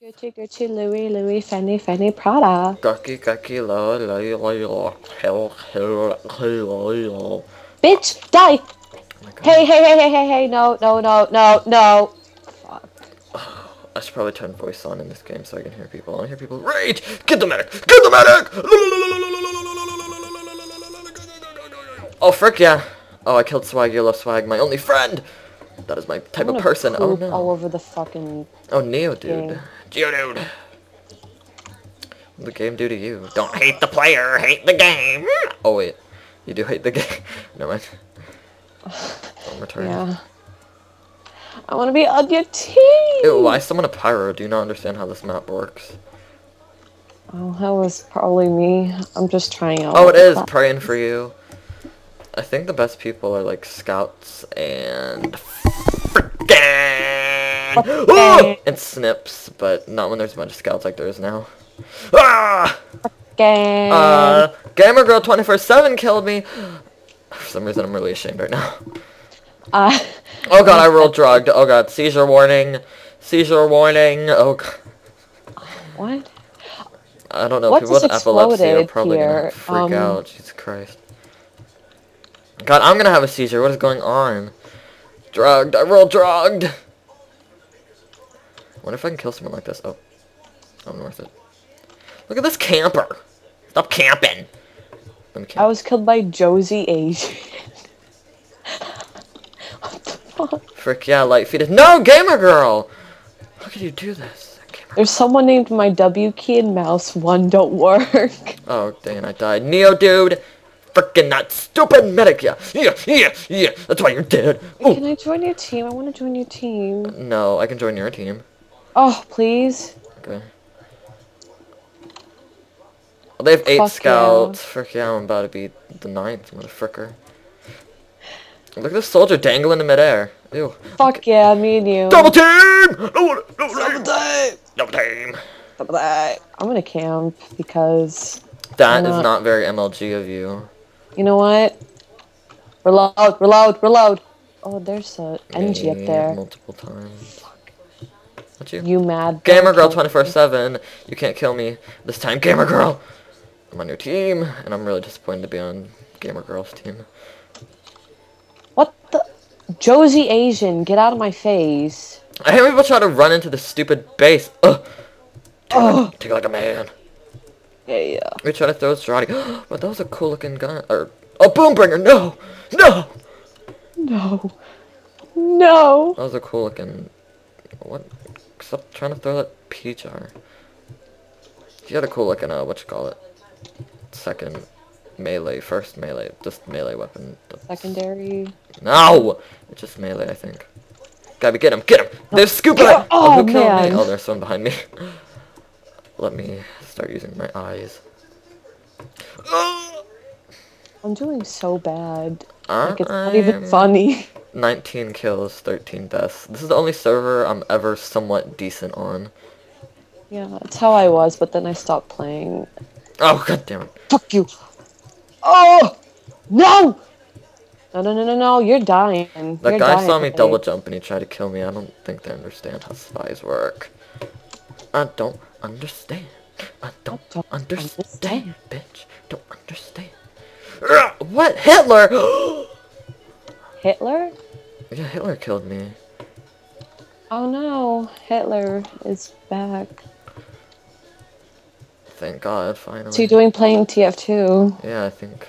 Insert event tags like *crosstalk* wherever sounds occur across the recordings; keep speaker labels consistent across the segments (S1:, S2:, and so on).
S1: Gucci, Gucci, Louis, Louis, Fendi, Fendi, Prada.
S2: Gaki gaki lo lo lo lo hell hell hell
S1: Bitch, die! Oh hey, hey, hey, hey, hey, hey, no, no, no, no, no. Fuck.
S2: I should probably turn voice on in this game so I can hear people. I hear people rage! Get the medic! Get the medic! Oh frick yeah! Oh I killed Swag, you love Swag, my only friend! That is my type of person. Oh no.
S1: All over the fucking.
S2: Oh Neo dude.
S1: Game.
S2: Geo dude. What the game do to you? Don't hate the player, hate the game! Oh wait. You do hate the game. *laughs* Never mind. I'm returning.
S1: Yeah. I want to be on your team.
S2: Ew, why is someone a pyro? Do you not understand how this map works?
S1: Oh, that was probably me. I'm just trying out.
S2: Oh, it is praying for you. I think the best people are like scouts and and snips, but not when there's a bunch of scouts like there is now. Ah!
S1: Gang.
S2: Uh, Gamer Girl 24/7 killed me. *sighs* For some reason, I'm really ashamed right now.
S1: Uh, *laughs*
S2: Oh god, I rolled *laughs* drugged. Oh god, seizure warning. Seizure warning. Oh god.
S1: what?
S2: I don't know.
S1: What
S2: People with epilepsy are probably gonna
S1: here?
S2: freak
S1: Um,
S2: out. Jesus Christ. God, I'm gonna have a seizure. What is going on? Drugged. I rolled drugged. Wonder if I can kill someone like this. Oh. I'm worth it. Look at this camper. Stop camping. Let me camp.
S1: I was killed by Josie Asian. *laughs* what the fuck?
S2: Frick yeah, light feet. No, gamer girl. How could you do this?
S1: There's someone named my W key and mouse one don't work. *laughs*
S2: Oh, dang, I died. Neo dude. Frickin' that stupid medic. Yeah, yeah, yeah, yeah. That's why you're dead. Ooh.
S1: Can I join your team? I want to join your team.
S2: No, I can join your team.
S1: Oh, please.
S2: Okay. Well, they have eight
S1: Fuck
S2: scouts. Frick yeah, I'm about to be the ninth, motherfucker. Look at this soldier dangling in midair. Ew.
S1: Fuck yeah, me and you.
S2: Double team! No, no, no. Double team!
S1: Double day. I'm gonna camp because
S2: That
S1: Why
S2: is
S1: not?
S2: not very MLG of you.
S1: you know what? Reload, reload, reload. Oh, there's a NG up there.
S2: Multiple times. What you?
S1: You mad?
S2: Gamer girl 24/7. You can't kill me this time, gamer girl. I'm on your team, and I'm really disappointed to be on gamer girl's team.
S1: What the? Josie Asian, get out of my face.
S2: I hate people try to run into the stupid base. Ugh. Take, it
S1: Ugh.
S2: like, take it like a man.
S1: Yeah, yeah.
S2: We try to throw Strati. *gasps* but that was a cool looking gun. Or oh, boombringer. No, no.
S1: No. No.
S2: That was a cool looking. What? Stop trying to throw that PHR. He had a cool looking. Uh, what you call it? Second melee, first melee, just melee weapon. That's-
S1: Secondary.
S2: No! It's just melee, I think. Gotta get him, get him! They're scooping! Oh,
S1: oh,
S2: who killed me? Oh, there's someone behind me. *laughs* Let me start using my eyes.
S1: I'm doing so bad. Like it's not even
S2: I'm-
S1: funny. *laughs*
S2: 19 kills, 13 deaths. This is the only server I'm ever somewhat decent on.
S1: Yeah, that's how I was, but then I stopped playing.
S2: Oh, god damn it.
S1: Fuck you. Oh no! No no no no no! You're dying.
S2: That
S1: You're
S2: guy
S1: dying,
S2: saw me
S1: buddy.
S2: double jump and he tried to kill me. I don't think they understand how spies work. I don't understand. I don't,
S1: don't
S2: understand, bitch. Don't understand. What? Hitler? *gasps* *gasps* *gasps*
S1: Hitler?
S2: yeah, Hitler killed me.
S1: Oh no! Hitler is back.
S2: Thank God, finally.
S1: So you're doing playing TF2?
S2: Yeah, I think.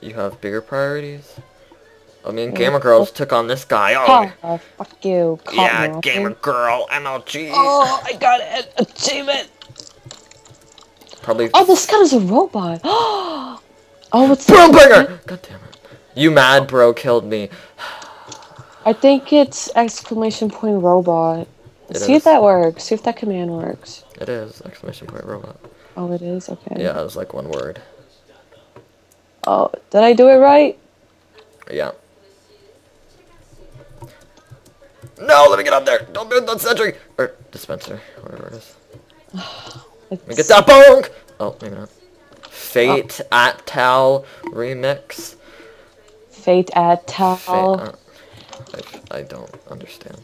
S2: You have bigger priorities? I mean, mm. Gamer Girls took on this guy. Oh,
S1: Oh, fuck you. Caught
S2: yeah,
S1: napping.
S2: Gamer Girl, MLG.
S1: Oh, I got it! Achievement!
S2: Probably.
S1: Oh, this guy is a robot. *gasps* Oh, oh, it's
S2: Boombringer! God damn it. You mad, bro, killed me.
S1: I think it's exclamation point robot.
S2: It
S1: See
S2: is.
S1: if that works. See if that command works.
S2: It is! Exclamation point robot.
S1: Oh, it is? Okay.
S2: Yeah, it was like one word.
S1: Oh, did I do it right?
S2: Yeah. No, let me get up there! Don't do that sentry! Or dispenser, whatever it is. *sighs* Let me get that bonk! Oh, maybe not. Fate at Tal remix.
S1: Fate at Tal.
S2: uh, I, I don't understand.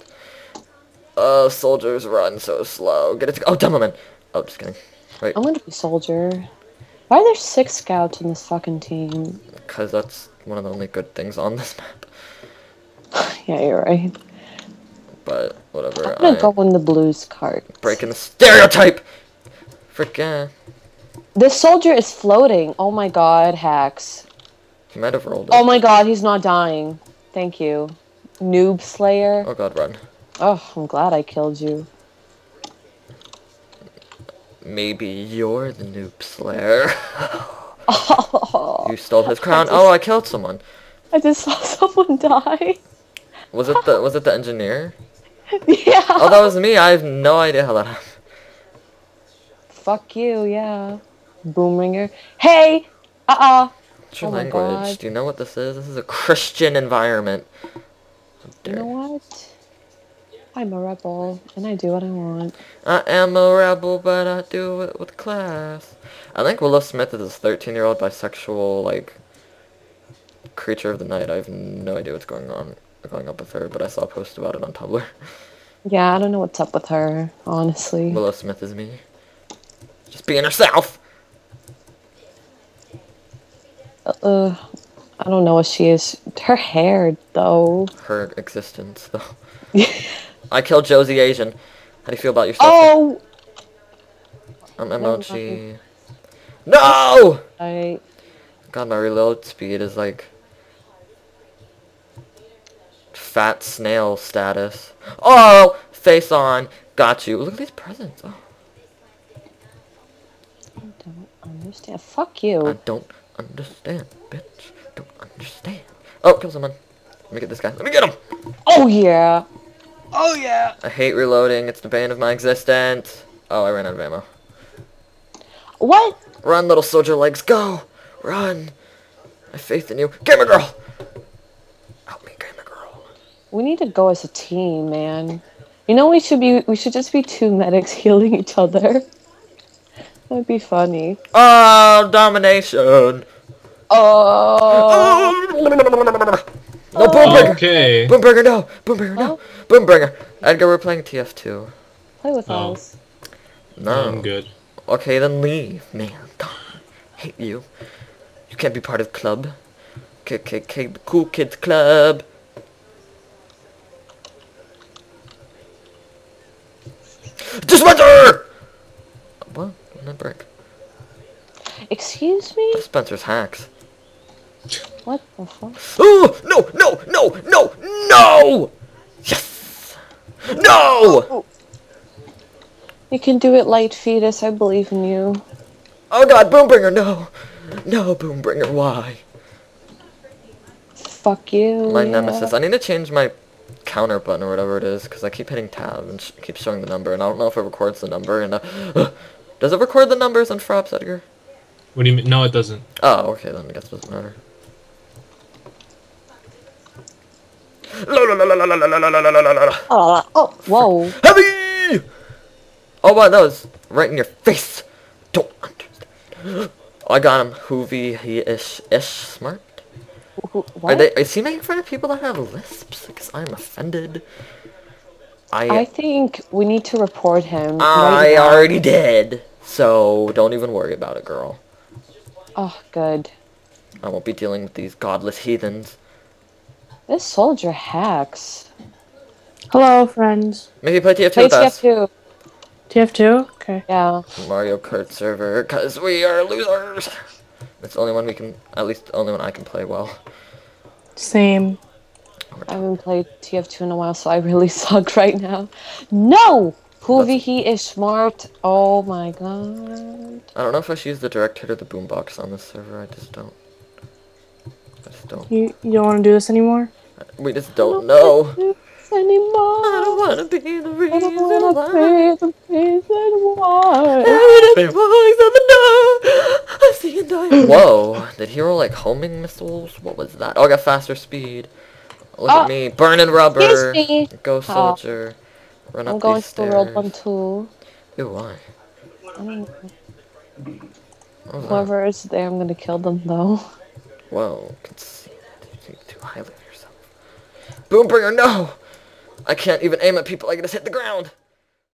S2: Oh, soldiers run so slow. Get it to- Oh, Demoman! Oh, just kidding. Wait,
S1: I'm gonna be soldier. Why are there six scouts in this fucking team?
S2: because that's one of the only good things on this map. *laughs*
S1: Yeah, you're right.
S2: But, whatever.
S1: I'm gonna
S2: I-
S1: go in the blues cart.
S2: Breaking the stereotype! Frick yeah.
S1: This soldier is floating. Oh my god, hacks.
S2: He might have rolled it.
S1: Oh my god, he's not dying. Thank you. Noob Slayer.
S2: Oh god, run.
S1: Oh, I'm glad I killed you.
S2: Maybe you're the noob slayer.
S1: Oh, *laughs* *laughs*
S2: you stole his crown. Oh, I killed someone.
S1: I just saw *laughs* someone die.
S2: Was it the was it the engineer?
S1: yeah.
S2: Oh, that was me. I have no idea how that happened.
S1: Fuck you, yeah. Boombringer. Hey! Uh-uh.
S2: What's your
S1: Oh
S2: language? Do you know what this is? This is a Christian environment.
S1: You know what? I'm a rebel, and I do what I want.
S2: I am a rebel, but I do it with class. I think Willow Smith is this 13-year-old bisexual, like, creature of the night. I have no idea what's going on, going up with her, but I saw a post about it on Tumblr.
S1: Yeah, I don't know what's up with her, honestly.
S2: Willow Smith is me. Just being herself.
S1: Uh, I don't know what she is. Her hair, though.
S2: Her existence, though. *laughs* I killed Josie Asian. How do you feel about yourself?
S1: oh!
S2: Um,
S1: never
S2: emoji. No!
S1: I...
S2: God, my reload speed is like fat snail status. Oh, face on. Got you. Look at these presents. Oh,
S1: I don't understand. Fuck you.
S2: I don't understand, bitch. Don't understand. Oh, kill someone. Let me get this guy. Let me get him.
S1: Oh, yeah. Oh, yeah.
S2: I hate reloading. It's the bane of my existence. Oh, I ran out of ammo.
S1: What?
S2: Run, little soldier legs. Go. Run. I have faith in you. Gamer girl. Help me, gamer girl.
S1: We need to go as a team, man. You know, we should be. We should just be two medics *laughs* healing each other. That'd be funny.
S2: Oh, domination.
S1: Oh.
S2: No, Boombringer!
S3: Okay.
S2: Boombringer, no! Boombringer, no! Oh. Boombringer! Edgar, we're playing TF2.
S1: Play with
S3: Oh.
S1: us.
S2: No.
S3: I'm good.
S2: Okay, then leave, man. God, hate you. You can't be part of the club. KKK, the cool kids club. Dispenser! What? What did I break?
S1: Excuse me?
S2: Spencer's hacks.
S1: What the fuck?
S2: Oh, no, no, no, no, no! Yes! No!
S1: You can do it, light fetus. I believe in you.
S2: Oh god, Boombringer, no! No, Boombringer, why?
S1: Fuck you.
S2: My
S1: yeah.
S2: nemesis. I need to change my counter button or whatever it is, because I keep hitting tab and sh keeps showing the number, and I don't know if it records the number, and uh, does it record the numbers on Fraps, Edgar?
S3: What do you mean? No, it doesn't.
S2: Oh, okay, then I guess it doesn't matter.
S1: Oh, *laughs* oh whoa.
S2: Heavy! Oh, wow, that was right in your face. Don't understand. I got him. Hoovy, he is, is smart. Are they, is he making fun of people that have lisps? Because I'm offended. I,
S1: I think we need to report him.
S2: I
S1: right
S2: already did. So don't even worry about it, girl.
S1: Oh, good.
S2: I won't be dealing with these godless heathens.
S1: This soldier hacks.
S4: Hello, friends.
S2: Maybe play TF2
S1: Play
S2: with us.
S1: TF2.
S4: TF2? Okay.
S1: Yeah.
S2: Mario Kart server, cause we are losers. It's the only one we can, at least the only one I can play well.
S4: Same.
S1: I haven't played TF2 in a while, so I really *laughs* suck right now. No! Hoovy, he is smart. Oh my god.
S2: I don't know if I should use the direct hit or the boombox on this server. I just don't. I just don't.
S4: You you don't want to do this anymore?
S2: We just don't know.
S1: do this anymore.
S2: I don't wanna be the
S1: I don't wanna
S2: why.
S1: be the reason why.
S2: Every walks on the door, I see you die. Whoa! Did he roll like homing missiles? What was that? Oh, I got faster speed. Look
S1: Oh,
S2: at me, burning rubber.
S1: excuse me.
S2: Go
S1: Oh.
S2: Run
S1: I'm going to
S2: stairs.
S1: World One Two.
S2: Ew, why?
S1: I don't know.
S2: That?
S1: Whoever is there, I'm gonna kill them though.
S2: Whoa, conceited. You think too highly of yourself. Boombringer, no! I can't even aim at people. I can just hit the ground.